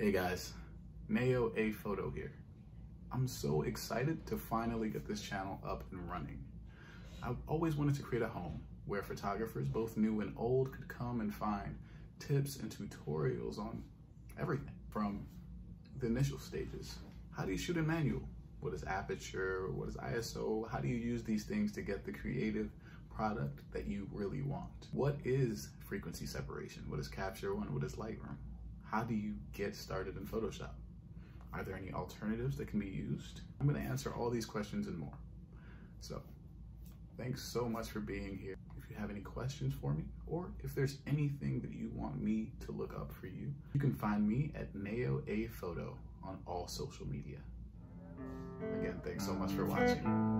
Hey guys, Nayo A Photo here. I'm so excited to finally get this channel up and running. I've always wanted to create a home where photographers, both new and old, could come and find tips and tutorials on everything from the initial stages. How do you shoot in manual? What is aperture? What is ISO? How do you use these things to get the creative product that you really want? What is frequency separation? What is Capture One? What is Lightroom? How do you get started in Photoshop? Are there any alternatives that can be used? I'm gonna answer all these questions and more. So, thanks so much for being here. If you have any questions for me, or if there's anything that you want me to look up for you, you can find me at Nayo A Photo on all social media. Again, thanks so much for watching.